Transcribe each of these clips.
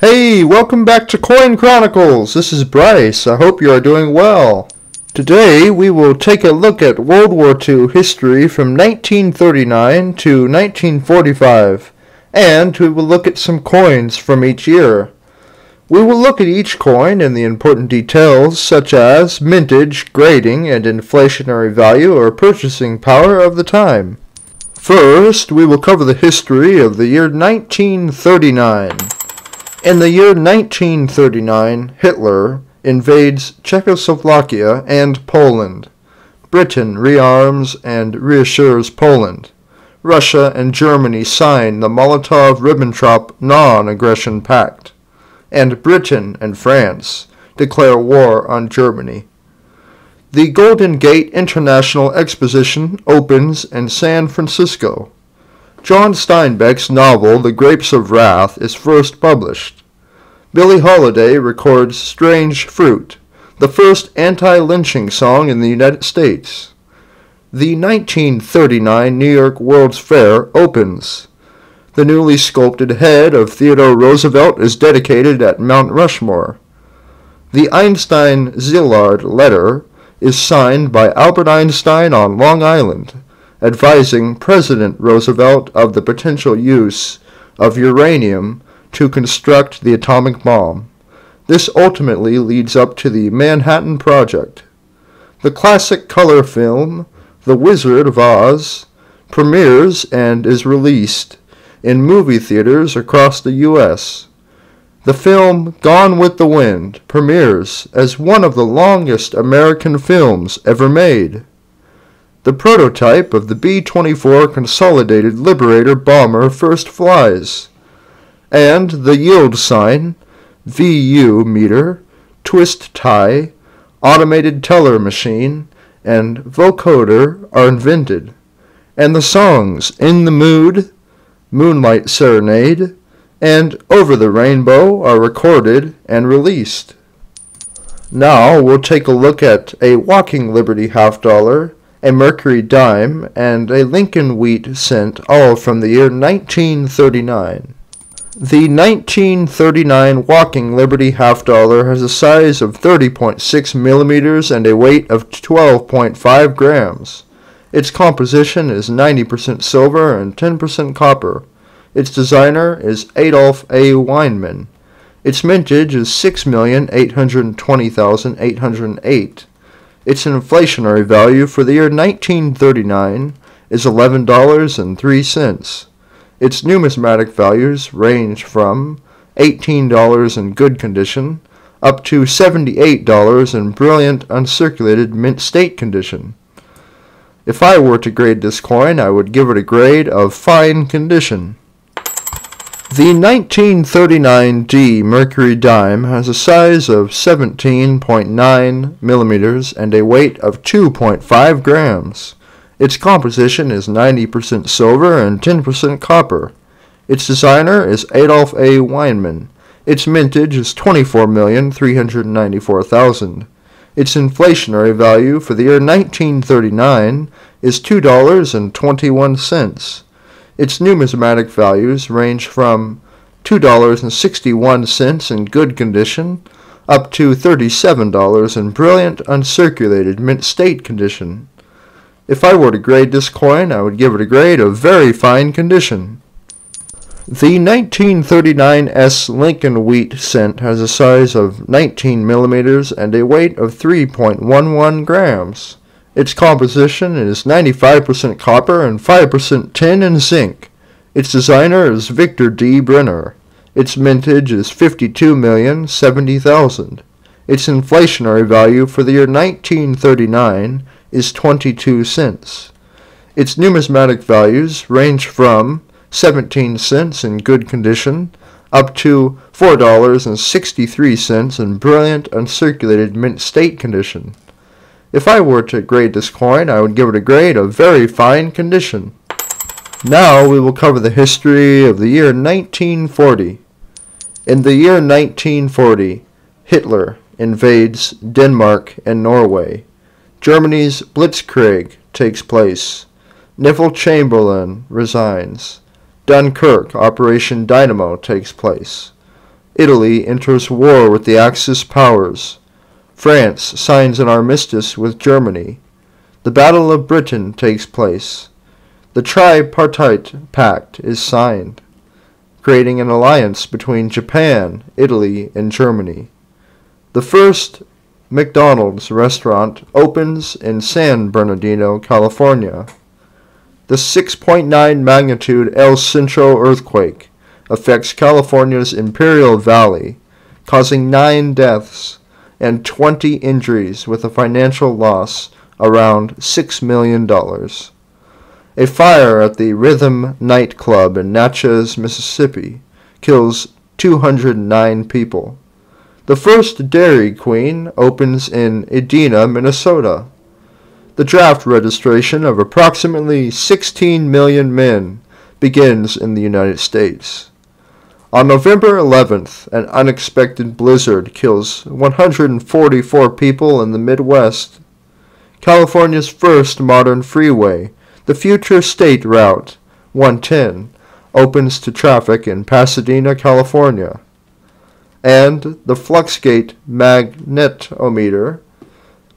Hey, welcome back to Coin Chronicles. This is Bryce. I hope you are doing well. Today we will take a look at World War II history from 1939 to 1945, and we will look at some coins from each year. We will look at each coin and the important details such as mintage, grading, and inflationary value or purchasing power of the time. First, we will cover the history of the year 1939. In the year 1939, Hitler invades Czechoslovakia and Poland. Britain rearms and reassures Poland. Russia and Germany sign the Molotov-Ribbentrop non-aggression pact and Britain and France declare war on Germany. The Golden Gate International Exposition opens in San Francisco. John Steinbeck's novel The Grapes of Wrath is first published. Billie Holiday records Strange Fruit, the first anti-lynching song in the United States. The 1939 New York World's Fair opens. The newly sculpted head of Theodore Roosevelt is dedicated at Mount Rushmore. The Einstein-Szilard letter is signed by Albert Einstein on Long Island, advising President Roosevelt of the potential use of uranium to construct the atomic bomb. This ultimately leads up to the Manhattan Project. The classic color film, The Wizard of Oz, premieres and is released in movie theaters across the U.S. The film Gone with the Wind premieres as one of the longest American films ever made. The prototype of the B-24 Consolidated Liberator bomber first flies, and the yield sign, VU meter, twist tie, automated teller machine, and vocoder are invented, and the songs In the Mood, Moonlight Serenade, and Over the Rainbow are recorded and released. Now we'll take a look at a Walking Liberty half dollar, a Mercury dime, and a Lincoln wheat cent, all from the year 1939. The 1939 Walking Liberty half dollar has a size of 30.6 millimeters and a weight of 12.5 grams. Its composition is 90% silver and 10% copper. Its designer is Adolph A. Weinman. Its mintage is 6,820,808. Its inflationary value for the year 1939 is $11.03. Its numismatic values range from $18 in good condition up to $78 in brilliant uncirculated mint state condition. If I were to grade this coin, I would give it a grade of fine condition. The 1939D Mercury dime has a size of 17.9 millimeters and a weight of 2.5 grams. Its composition is 90% silver and 10% copper. Its designer is Adolph A. Weinman. Its mintage is 24,394,000. Its inflationary value for the year 1939 is $2.21. Its numismatic values range from $2.61 in good condition up to $37 in brilliant uncirculated mint state condition. If I were to grade this coin, I would give it a grade of very fine condition. The 1939 S Lincoln wheat cent has a size of 19 millimeters and a weight of 3.11 grams. Its composition is 95% copper and 5% tin and zinc. Its designer is Victor D. Brenner. Its mintage is 52,070,000. Its inflationary value for the year 1939 is 22 cents. Its numismatic values range from 17 cents in good condition, up to $4.63 in brilliant uncirculated mint state condition. If I were to grade this coin, I would give it a grade of very fine condition. Now we will cover the history of the year 1940. In the year 1940, Hitler invades Denmark and Norway. Germany's Blitzkrieg takes place. Neville Chamberlain resigns. Dunkirk Operation Dynamo takes place. Italy enters war with the Axis powers. France signs an armistice with Germany. The Battle of Britain takes place. The Tripartite Pact is signed, creating an alliance between Japan, Italy, and Germany. The first McDonald's restaurant opens in San Bernardino, California. The 6.9 magnitude El Centro earthquake affects California's Imperial Valley, causing nine deaths and 20 injuries with a financial loss around $6 million. A fire at the Rhythm nightclub in Natchez, Mississippi kills 209 people. The first Dairy Queen opens in Edina, Minnesota. The draft registration of approximately 16 million men begins in the United States. On November 11th, an unexpected blizzard kills 144 people in the Midwest. California's first modern freeway, the Future State Route 110, opens to traffic in Pasadena, California and the Fluxgate magnetometer,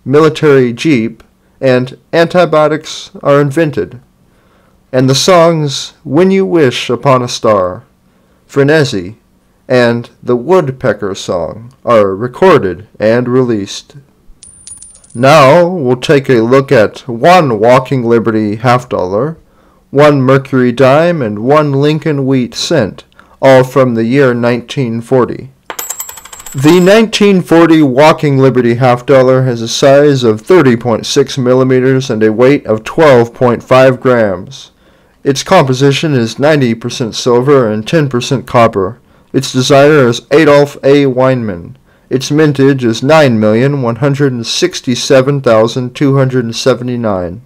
military jeep, and antibiotics are invented. And the songs When You Wish Upon a Star, Frenzy, and the Woodpecker Song are recorded and released. Now we'll take a look at one Walking Liberty half dollar, one Mercury dime, and one Lincoln wheat cent, all from the year 1940. The 1940 Walking Liberty half dollar has a size of 30.6 millimeters and a weight of 12.5 grams. Its composition is 90% silver and 10% copper. Its designer is Adolph A. Weinman. Its mintage is 9,167,279.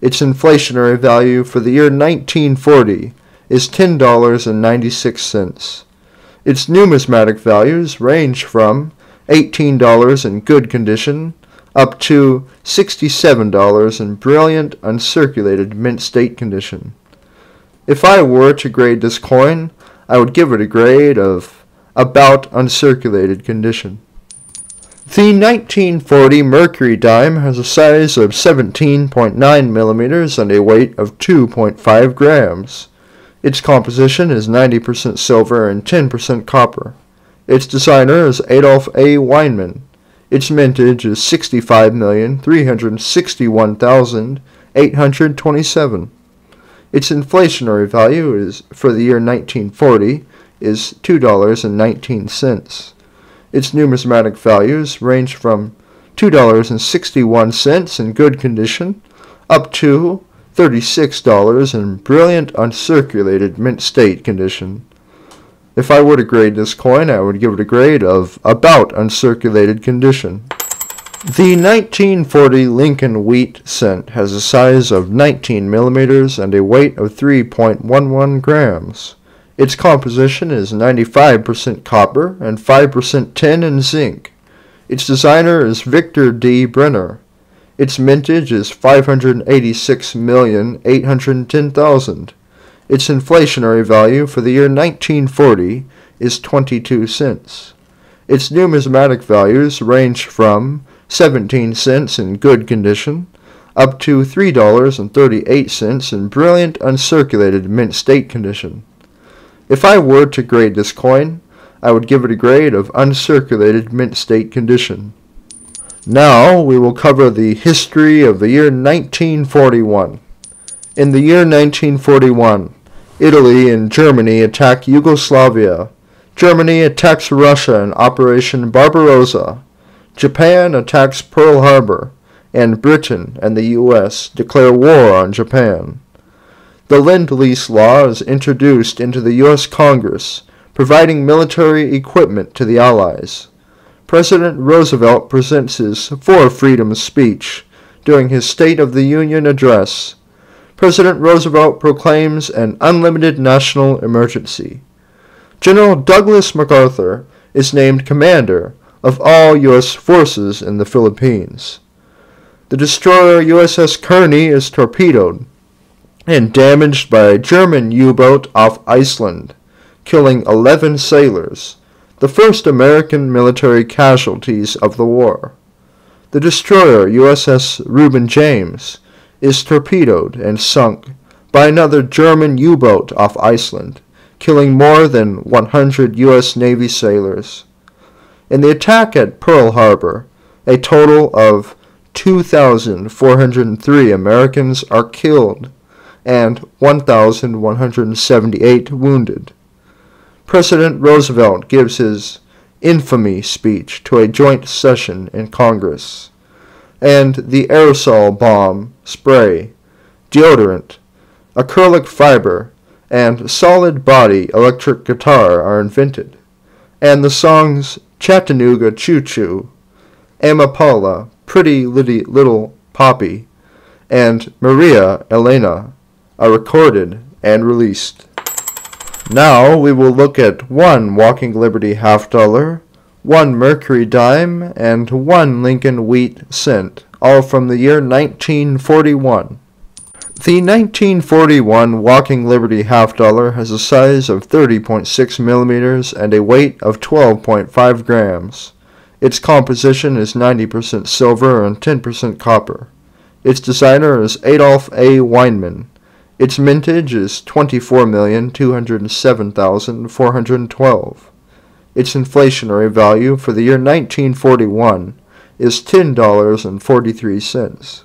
Its inflationary value for the year 1940 is $10.96. Its numismatic values range from $18 in good condition up to $67 in brilliant uncirculated mint state condition. If I were to grade this coin, I would give it a grade of about uncirculated condition. The 1940 Mercury dime has a size of 17.9 millimeters and a weight of 2.5 grams. Its composition is 90% silver and 10% copper. Its designer is Adolph A. Weinman. Its mintage is 65,361,827. Its inflationary value is for the year 1940 is $2.19. Its numismatic values range from $2.61 in good condition up to $36 in brilliant uncirculated mint state condition. If I were to grade this coin, I would give it a grade of about uncirculated condition. The 1940 Lincoln wheat cent has a size of 19 millimeters and a weight of 3.11 grams. Its composition is 95% copper and 5% tin and zinc. Its designer is Victor D. Brenner. Its mintage is 586,810,000. Its inflationary value for the year 1940 is 22 cents. Its numismatic values range from 17 cents in good condition up to $3.38 in brilliant uncirculated mint state condition. If I were to grade this coin, I would give it a grade of uncirculated mint state condition. Now we will cover the history of the year 1941. In the year 1941, Italy and Germany attack Yugoslavia. Germany attacks Russia in Operation Barbarossa. Japan attacks Pearl Harbor, and Britain and the U.S. declare war on Japan. The Lend-Lease Law is introduced into the U.S. Congress, providing military equipment to the Allies. President Roosevelt presents his Four Freedom speech during his State of the Union address. President Roosevelt proclaims an unlimited national emergency. General Douglas MacArthur is named commander of all U.S. forces in the Philippines. The destroyer USS Kearney is torpedoed and damaged by a German U-boat off Iceland, killing 11 sailors the first American military casualties of the war. The destroyer USS Reuben James is torpedoed and sunk by another German U-boat off Iceland, killing more than 100 U.S. Navy sailors. In the attack at Pearl Harbor, a total of 2,403 Americans are killed and 1,178 wounded. President Roosevelt gives his infamy speech to a joint session in Congress, and the aerosol bomb, spray, deodorant, acrylic fiber, and solid body electric guitar are invented, and the songs Chattanooga Choo Choo, Amapola, Pretty Little Poppy, and Maria Elena are recorded and released. Now we will look at one Walking Liberty half dollar, one Mercury dime, and one Lincoln wheat cent, all from the year 1941. The 1941 Walking Liberty half dollar has a size of 30.6 millimeters and a weight of 12.5 grams. Its composition is 90% silver and 10% copper. Its designer is Adolph A. Weinman. Its mintage is 24,207,412. Its inflationary value for the year 1941 is $10.43.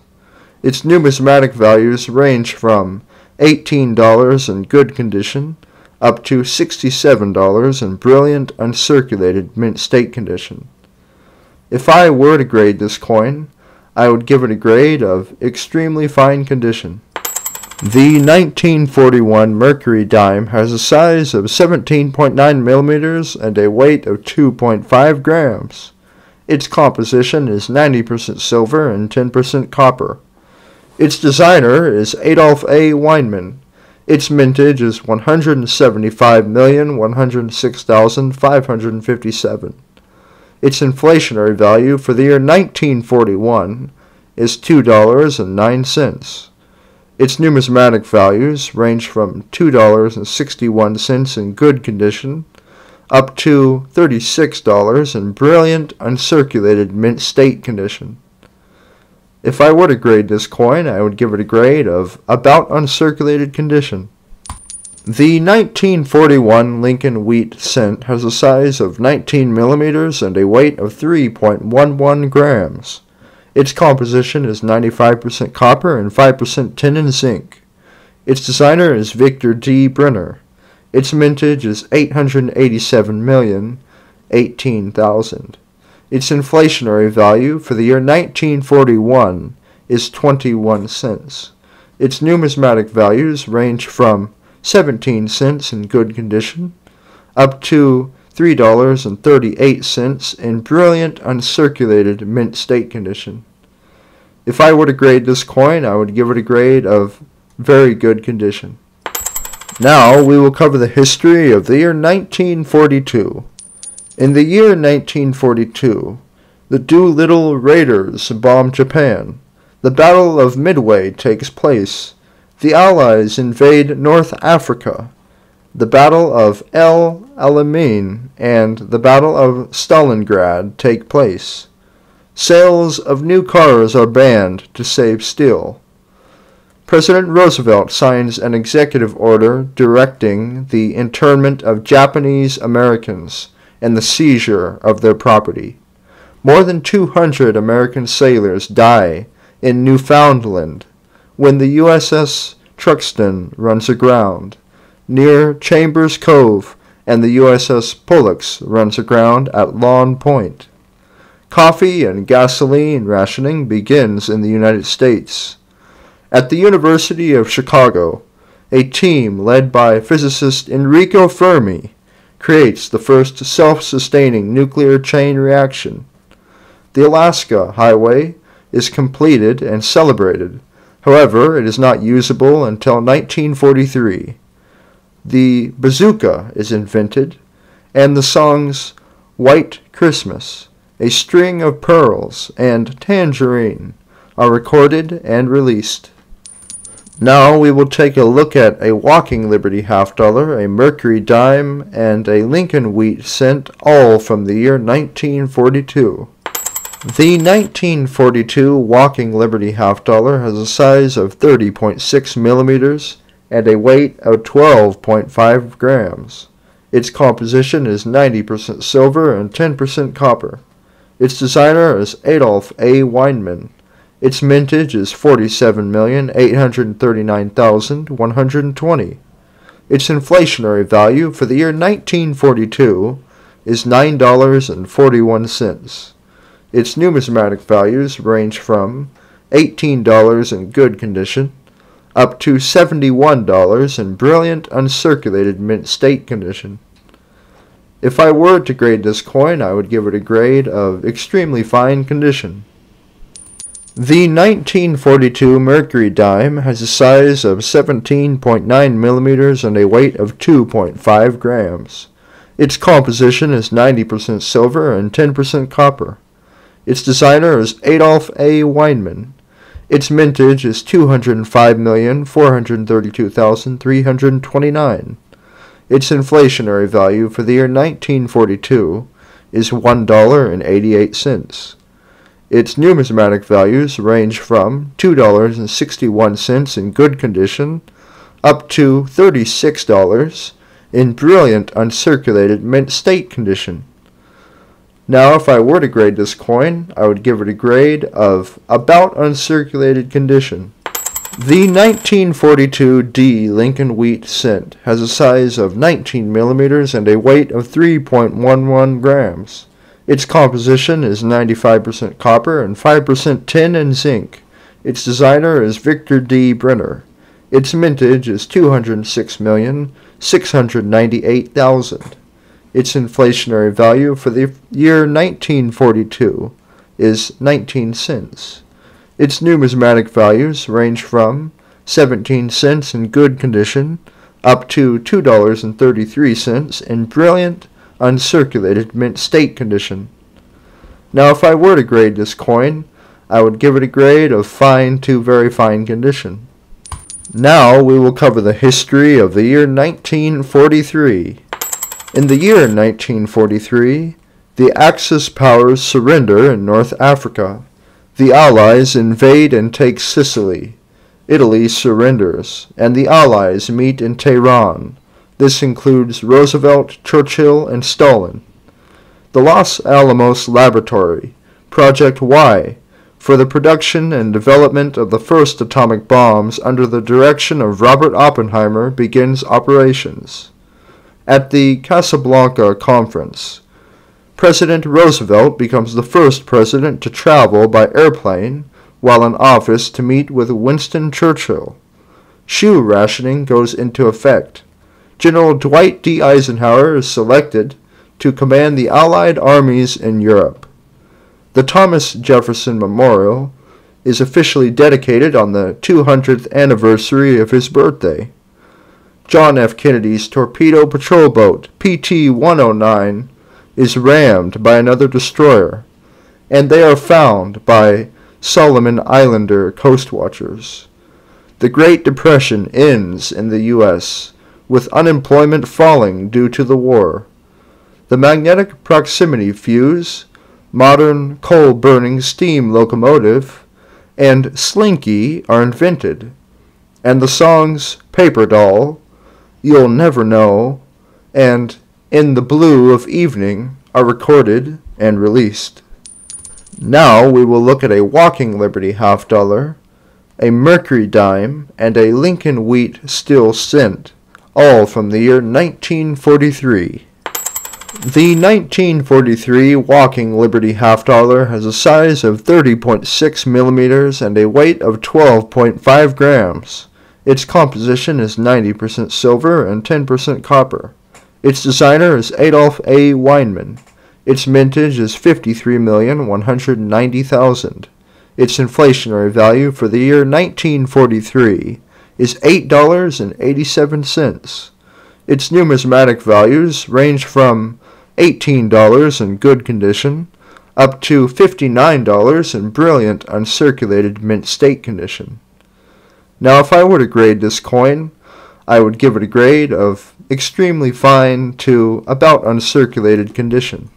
Its numismatic values range from $18 in good condition up to $67 in brilliant uncirculated mint state condition. If I were to grade this coin, I would give it a grade of extremely fine condition. The 1941 Mercury dime has a size of 17.9 millimeters and a weight of 2.5 grams. Its composition is 90% silver and 10% copper. Its designer is Adolph A. Weinman. Its mintage is 175,106,557. Its inflationary value for the year 1941 is $2.09. Its numismatic values range from $2.61 in good condition up to $36 in brilliant uncirculated mint state condition. If I were to grade this coin, I would give it a grade of about uncirculated condition. The 1941 Lincoln wheat cent has a size of 19 millimeters and a weight of 3.11 grams. Its composition is 95% copper and 5% tin and zinc. Its designer is Victor D. Brenner. Its mintage is 887,018,000. Its inflationary value for the year 1941 is 21 cents. Its numismatic values range from 17 cents in good condition up to $3.38 in brilliant uncirculated mint state condition. If I were to grade this coin, I would give it a grade of very good condition. Now we will cover the history of the year 1942. In the year 1942, the Doolittle Raiders bomb Japan. The Battle of Midway takes place. The Allies invade North Africa the Battle of El Alamein and the Battle of Stalingrad take place. Sales of new cars are banned to save steel. President Roosevelt signs an executive order directing the internment of Japanese Americans and the seizure of their property. More than 200 American sailors die in Newfoundland when the USS Truxtun runs aground near Chambers Cove, and the USS Pollux runs aground at Lawn Point. Coffee and gasoline rationing begins in the United States. At the University of Chicago, a team led by physicist Enrico Fermi creates the first self-sustaining nuclear chain reaction. The Alaska Highway is completed and celebrated. However, it is not usable until 1943 the bazooka is invented, and the songs White Christmas, A String of Pearls, and Tangerine are recorded and released. Now we will take a look at a walking Liberty half dollar, a Mercury dime, and a Lincoln wheat cent, all from the year 1942. The 1942 walking Liberty half dollar has a size of 30.6 millimeters and a weight of 12.5 grams. Its composition is 90% silver and 10% copper. Its designer is Adolph A. Weinman. Its mintage is 47,839,120. Its inflationary value for the year 1942 is $9.41. Its numismatic values range from $18 in good condition up to $71 in brilliant uncirculated mint state condition. If I were to grade this coin, I would give it a grade of extremely fine condition. The 1942 Mercury dime has a size of 17.9 millimeters and a weight of 2.5 grams. Its composition is 90% silver and 10% copper. Its designer is Adolph A. Weinman. Its mintage is 205,432,329. Its inflationary value for the year 1942 is $1.88. Its numismatic values range from $2.61 in good condition up to $36 in brilliant uncirculated mint state condition. Now, if I were to grade this coin, I would give it a grade of about uncirculated condition. The 1942 D Lincoln Wheat Cent has a size of 19 millimeters and a weight of 3.11 grams. Its composition is 95% copper and 5% tin and zinc. Its designer is Victor D. Brenner. Its mintage is 206,698,000. Its inflationary value for the year 1942 is 19 cents. Its numismatic values range from 17 cents in good condition up to $2.33 in brilliant uncirculated mint state condition. Now, if I were to grade this coin, I would give it a grade of fine to very fine condition. Now we will cover the history of the year 1943. In the year 1943, the Axis powers surrender in North Africa. The Allies invade and take Sicily. Italy surrenders, and the Allies meet in Tehran. This includes Roosevelt, Churchill, and Stalin. The Los Alamos Laboratory, Project Y, for the production and development of the first atomic bombs under the direction of Robert Oppenheimer begins operations. At the Casablanca Conference, President Roosevelt becomes the first president to travel by airplane while in office to meet with Winston Churchill. Shoe rationing goes into effect. General Dwight D. Eisenhower is selected to command the Allied armies in Europe. The Thomas Jefferson Memorial is officially dedicated on the 200th anniversary of his birthday. John F. Kennedy's torpedo patrol boat, PT 109, is rammed by another destroyer, and they are found by Solomon Islander coast watchers. The Great Depression ends in the U.S with unemployment falling due to the war. The magnetic proximity fuse, modern coal burning steam locomotive, and Slinky are invented, and the songs Paper Doll, You'll Never Know, and In the Blue of Evening are recorded and released. Now we will look at a Walking Liberty half dollar, a Mercury dime, and a Lincoln Wheat steel cent all from the year 1943. The 1943 Walking Liberty half dollar has a size of 30.6 millimeters and a weight of 12.5 grams. Its composition is 90% silver and 10% copper. Its designer is Adolph A. Weinman. Its mintage is 53,190,000. Its inflationary value for the year 1943 is $8.87. Its numismatic values range from $18 in good condition up to $59 in brilliant uncirculated mint state condition. Now, if I were to grade this coin, I would give it a grade of extremely fine to about uncirculated condition.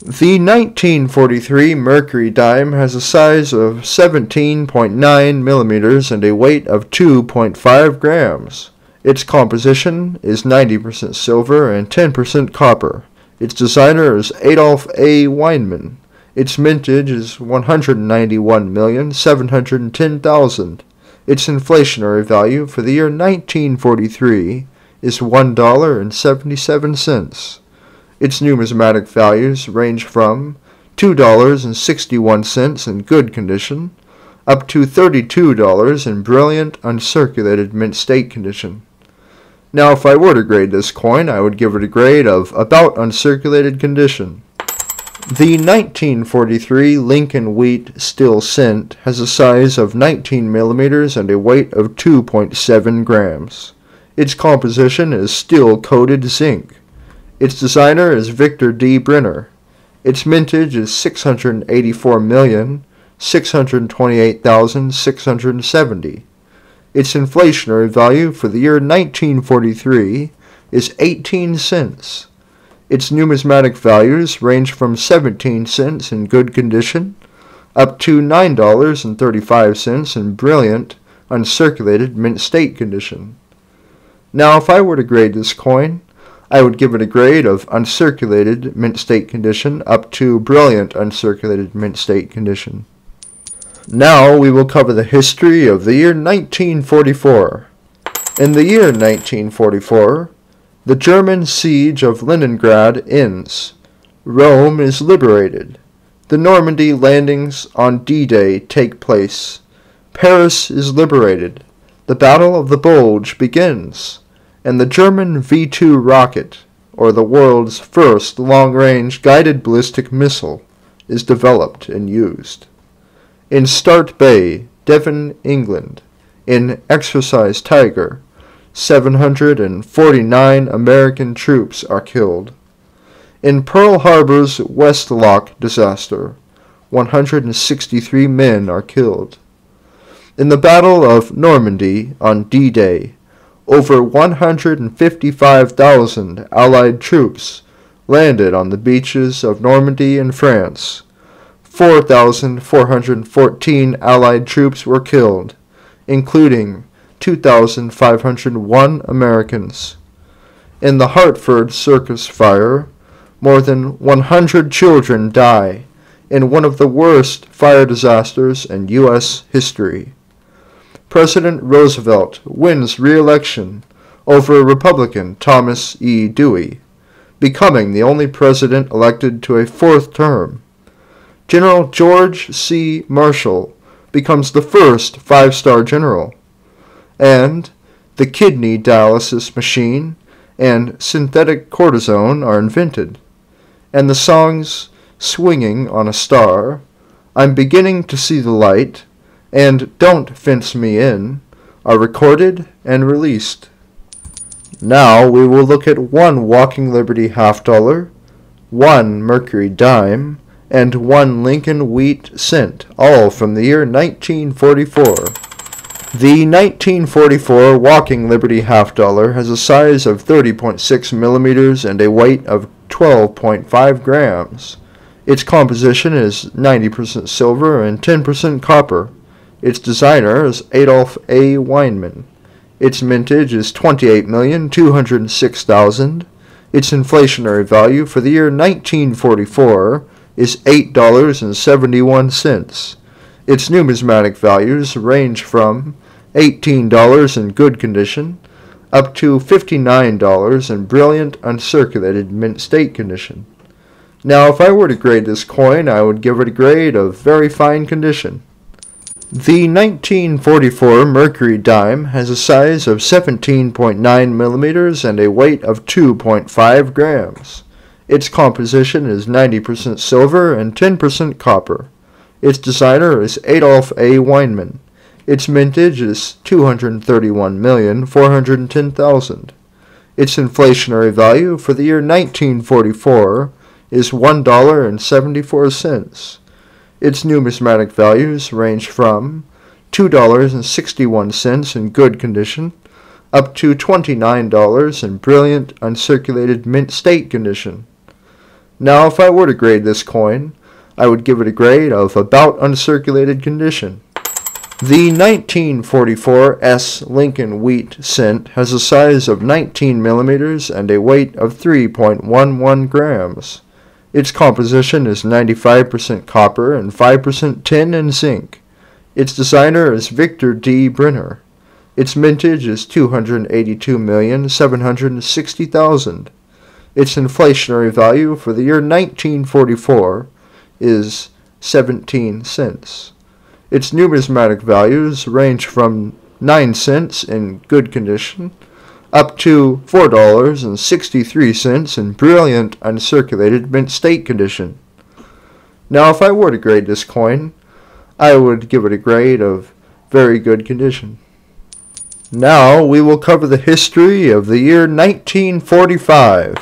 The 1943 Mercury dime has a size of 17.9 millimeters and a weight of 2.5 grams. Its composition is 90% silver and 10% copper. Its designer is Adolph A. Weinman. Its mintage is 191,710,000. Its inflationary value for the year 1943 is $1.77. Its numismatic values range from $2.61 in good condition up to $32 in brilliant, uncirculated mint state condition. Now, if I were to grade this coin, I would give it a grade of about uncirculated condition. The 1943 Lincoln Wheat Steel Cent has a size of 19 millimeters and a weight of 2.7 grams. Its composition is steel-coated zinc. Its designer is Victor D. Brenner. Its mintage is 684,628,670. Its inflationary value for the year 1943 is 18 cents. Its numismatic values range from 17 cents in good condition up to $9.35 in brilliant, uncirculated mint state condition. Now, if I were to grade this coin, I would give it a grade of uncirculated mint state condition up to brilliant uncirculated mint state condition. Now we will cover the history of the year 1944. In the year 1944, the German siege of Leningrad ends. Rome is liberated. The Normandy landings on D-Day take place. Paris is liberated. The Battle of the Bulge begins. And the German V-2 rocket, or the world's first long-range guided ballistic missile, is developed and used. In Start Bay, Devon, England, in Exercise Tiger, 749 American troops are killed. In Pearl Harbor's West Lock disaster, 163 men are killed. In the Battle of Normandy on D-Day, over 155,000 Allied troops landed on the beaches of Normandy in France, 4,414 Allied troops were killed, including 2,501 Americans. In the Hartford Circus fire, more than 100 children die in one of the worst fire disasters in U.S. history. President Roosevelt wins re-election over Republican Thomas E. Dewey, becoming the only president elected to a fourth term. General George C. Marshall becomes the first five-star general, and the kidney dialysis machine and synthetic cortisone are invented, and the songs Swinging on a Star, I'm Beginning to See the Light, and Don't Fence Me In are recorded and released. Now we will look at one Walking Liberty half dollar, one Mercury dime, and one Lincoln wheat cent, all from the year 1944. The 1944 Walking Liberty half dollar has a size of 30.6 millimeters and a weight of 12.5 grams. Its composition is 90% silver and 10% copper. Its designer is Adolph A. Weinman. Its mintage is 28,206,000. Its inflationary value for the year 1944 is $8.71. Its numismatic values range from $18 in good condition up to $59 in brilliant uncirculated mint state condition. Now, if I were to grade this coin, I would give it a grade of very fine condition. The 1944 Mercury dime has a size of 17.9 millimeters and a weight of 2.5 grams. Its composition is 90% silver and 10% copper. Its designer is Adolph A. Weinman. Its mintage is 231,410,000. Its inflationary value for the year 1944 is $1.74. Its numismatic values range from $2.61 in good condition, up to $29 in brilliant uncirculated mint state condition. Now, if I were to grade this coin, I would give it a grade of about uncirculated condition. The 1944 S. Lincoln wheat cent has a size of 19 millimeters and a weight of 3.11 grams. Its composition is 95% copper and 5% tin and zinc. Its designer is Victor D. Brenner. Its mintage is 282,760,000. Its inflationary value for the year 1944 is 17 cents. Its numismatic values range from 9 cents in good condition up to $4.63 in brilliant uncirculated mint state condition. Now, if I were to grade this coin, I would give it a grade of very good condition. Now we will cover the history of the year 1945.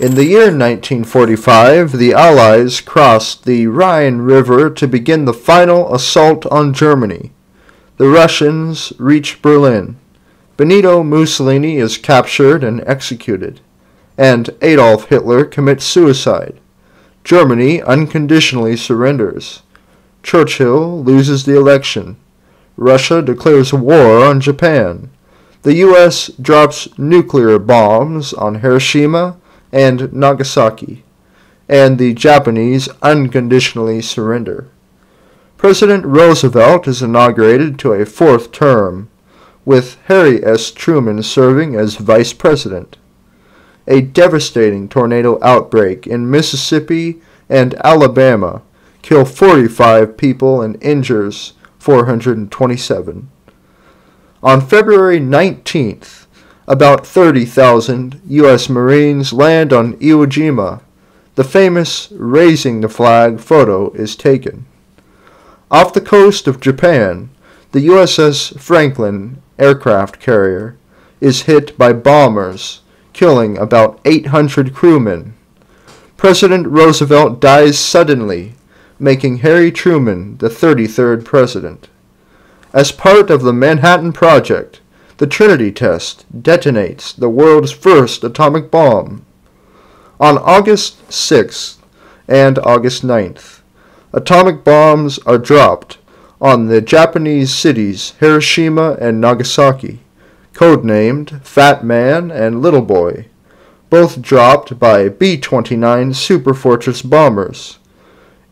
In the year 1945, the Allies crossed the Rhine River to begin the final assault on Germany. The Russians reached Berlin. Benito Mussolini is captured and executed, and Adolf Hitler commits suicide. Germany unconditionally surrenders. Churchill loses the election. Russia declares war on Japan. The U.S. drops nuclear bombs on Hiroshima and Nagasaki, and the Japanese unconditionally surrender. President Roosevelt is inaugurated to a fourth term, with Harry S. Truman serving as vice president. A devastating tornado outbreak in Mississippi and Alabama kill 45 people and injures 427. On February 19th, about 30,000 U.S. Marines land on Iwo Jima. The famous raising the flag photo is taken. Off the coast of Japan, the USS Franklin aircraft carrier is hit by bombers, killing about 800 crewmen. President Roosevelt dies suddenly, making Harry Truman the 33rd president. As part of the Manhattan Project, the Trinity test detonates the world's first atomic bomb. On August 6th and August 9th, atomic bombs are dropped on the Japanese cities Hiroshima and Nagasaki, codenamed Fat Man and Little Boy, both dropped by B 29 Superfortress bombers.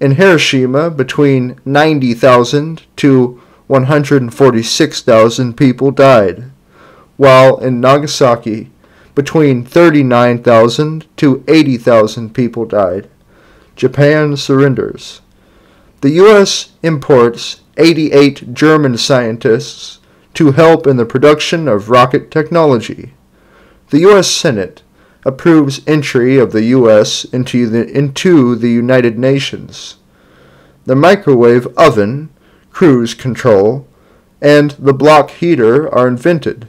In Hiroshima, between 90,000 to 146,000 people died while in Nagasaki, between 39,000 to 80,000 people died. Japan surrenders. The U.S. imports 88 German scientists to help in the production of rocket technology. The U.S. Senate approves entry of the U.S. into the, into the United Nations. The microwave oven, cruise control, and the block heater are invented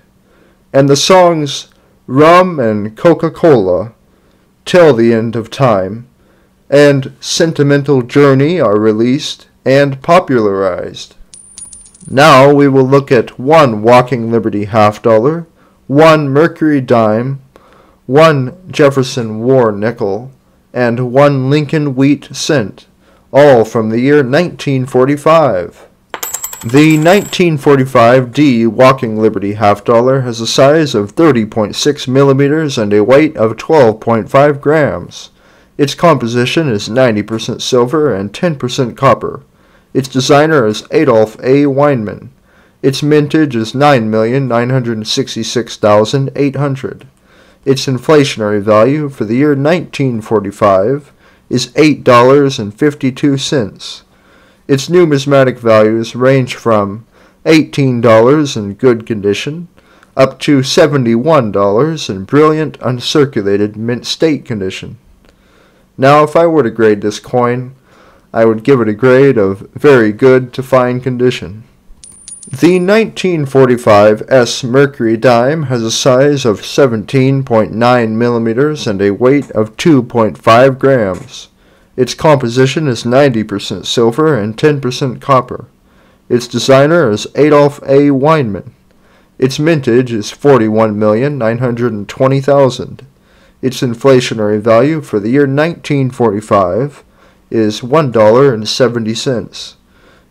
and the songs Rum and Coca Cola, Till the End of Time, and Sentimental Journey are released and popularized. Now we will look at one Walking Liberty half dollar, one Mercury dime, one Jefferson War nickel, and one Lincoln wheat cent, all from the year 1945. The 1945 D Walking Liberty half dollar has a size of 30.6 millimeters and a weight of 12.5 grams. Its composition is 90% silver and 10% copper. Its designer is Adolph A. Weinman. Its mintage is 9,966,800. Its inflationary value for the year 1945 is $8.52. Its numismatic values range from $18 in good condition up to $71 in brilliant uncirculated mint state condition. Now, if I were to grade this coin, I would give it a grade of very good to fine condition. The 1945 S Mercury dime has a size of 17.9 millimeters and a weight of 2.5 grams. Its composition is 90% silver and 10% copper. Its designer is Adolph A. Weinman. Its mintage is 41,920,000. Its inflationary value for the year 1945 is $1.70.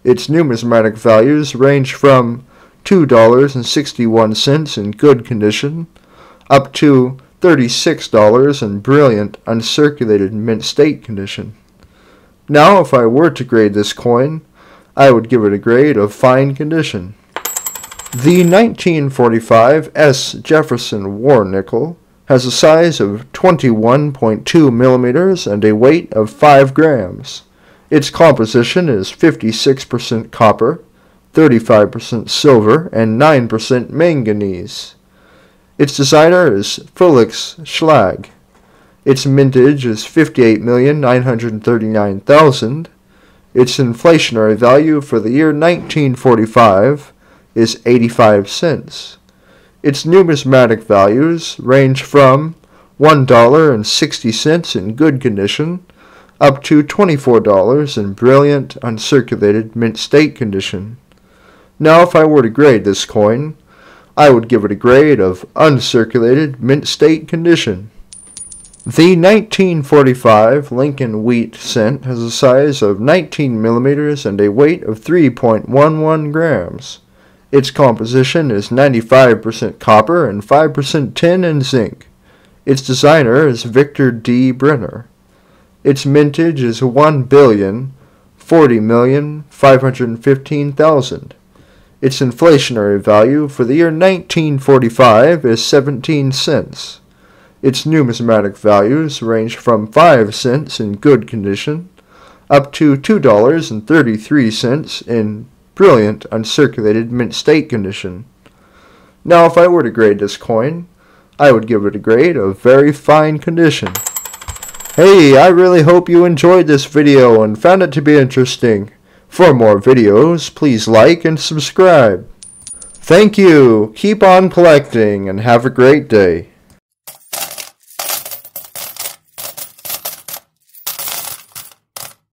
Its numismatic values range from $2.61 in good condition up to $36 in brilliant uncirculated mint state condition. Now, if I were to grade this coin, I would give it a grade of fine condition. The 1945 S. Jefferson War Nickel has a size of 21.2 millimeters and a weight of 5 grams. Its composition is 56% copper, 35% silver, and 9% manganese. Its designer is Felix Schlag. Its mintage is 58,939,000. Its inflationary value for the year 1945 is 85 cents. Its numismatic values range from $1.60 in good condition up to $24 in brilliant uncirculated mint state condition. Now if I were to grade this coin, I would give it a grade of uncirculated mint state condition. The 1945 Lincoln Wheat cent has a size of 19 millimeters and a weight of 3.11 grams. Its composition is 95% copper and 5% tin and zinc. Its designer is Victor D. Brenner. Its mintage is 1 billion 40 million 515,000. Its inflationary value for the year 1945 is 17 cents. Its numismatic values range from 5 cents in good condition up to $2.33 in brilliant uncirculated mint state condition. Now, if I were to grade this coin, I would give it a grade of very fine condition. Hey, I really hope you enjoyed this video and found it to be interesting. For more videos, please like and subscribe. Thank you, keep on collecting, and have a great day.